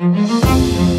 Mm-hmm.